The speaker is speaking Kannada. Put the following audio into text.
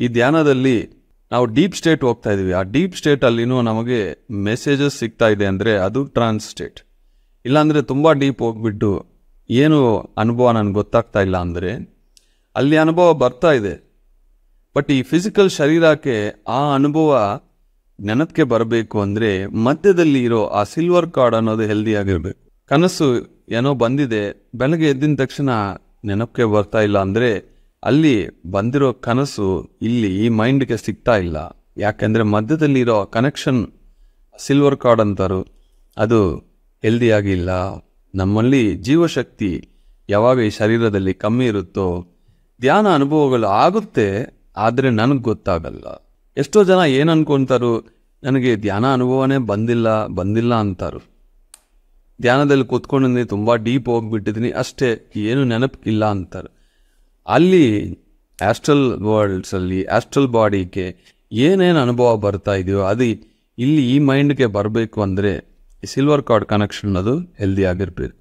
ಈ ಧ್ಯಾನದಲ್ಲಿ ನಾವು ಡೀಪ್ ಸ್ಟೇಟ್ ಹೋಗ್ತಾ ಇದ್ದೀವಿ ಆ ಡೀಪ್ ಸ್ಟೇಟ್ ಅಲ್ಲಿನೂ ನಮಗೆ ಮೆಸೇಜಸ್ ಸಿಗ್ತಾ ಇದೆ ಅಂದರೆ ಅದು ಟ್ರಾನ್ಸ್ ಸ್ಟೇಟ್. ಇಲ್ಲಾಂದರೆ ತುಂಬ ಡೀಪ್ ಹೋಗ್ಬಿಟ್ಟು ಏನು ಅನುಭವ ನನಗೆ ಗೊತ್ತಾಗ್ತಾ ಇಲ್ಲ ಅಂದರೆ ಅಲ್ಲಿ ಅನುಭವ ಬರ್ತಾ ಇದೆ. ಬಟ್ ಈ ಫಿಸಿಕಲ್ ಶರೀರಕ್ಕೆ ಆ ಅನುಭವ ನೆನಪಿಗೆ ಬರಬೇಕು ಅಂದರೆ ಮಧ್ಯದಲ್ಲಿ ಇರೋ ಆ ಸಿಲ್ವರ್ ಕಾರ್ಡ್ ಅನ್ನೋದು ಹೆಲ್ದಿ ಆಗಿರ್ಬೇಕು. ಕನಸು ಏನೋ ಬಂದಿದೆ. ಬೆಳಗ್ಗೆ ಎದ್ದಿನ ತಕ್ಷಣ ನೆನಪಿಗೆ ಬರ್ತಾ ಇಲ್ಲ ಅಂದ್ರೆ ಅಲ್ಲಿ ಬಂದಿರೋ ಕನಸು ಇಲ್ಲಿ ಈ ಮೈಂಡ್ಗೆ ಸಿಗ್ತಾ ಇಲ್ಲ. ಯಾಕೆಂದರೆ ಮಧ್ಯದಲ್ಲಿ ಇರೋ ಕನೆಕ್ಷನ್ ಸಿಲ್ವರ್ ಕಾರ್ಡ್ ಅಂತಾರು, ಅದು ಹೆಲ್ದಿಯಾಗಿಲ್ಲ ನಮ್ಮಲ್ಲಿ ಜೀವಶಕ್ತಿ ಯಾವಾಗ ಈ ಶರೀರದಲ್ಲಿ ಕಮ್ಮಿ ಇರುತ್ತೋ, ಧ್ಯಾನ ಅನುಭವಗಳು ಆಗುತ್ತೆ, ಆದರೆ ನನಗೆ ಗೊತ್ತಾಗಲ್ಲ. ಎಷ್ಟೋ ಜನ ಏನು ಅನ್ಕೊಂತಾರು, ನನಗೆ ಧ್ಯಾನ ಅನುಭವನೇ ಬಂದಿಲ್ಲ ಬಂದಿಲ್ಲ ಅಂತಾರು. ಧ್ಯಾನದಲ್ಲಿ ಕೂತ್ಕೊಂಡಿದ್ದೀನಿ ತುಂಬ ಡೀಪ್ ಹೋಗ್ಬಿಟ್ಟಿದ್ದೀನಿ, ಅಷ್ಟೇ, ಏನು ನೆನಪಿಲ್ಲ ಅಂತಾರೆ. ಅಲ್ಲಿ ಆಸ್ಟ್ರಲ್ ವರ್ಲ್ಡ್ಸಲ್ಲಿ ಆಸ್ಟ್ರಲ್ ಬಾಡಿಗೆ ಏನೇನು ಅನುಭವ ಬರ್ತಾ ಇದೆಯೋ ಅದು ಇಲ್ಲಿ ಈ ಮೈಂಡ್ಗೆ ಬರಬೇಕು ಅಂದರೆ ಸಿಲ್ವರ್ ಕಾರ್ಡ್ ಕನೆಕ್ಷನ್ ಅದು ಹೆಲ್ದಿ ಆಗಿರ್ಬೇಕು.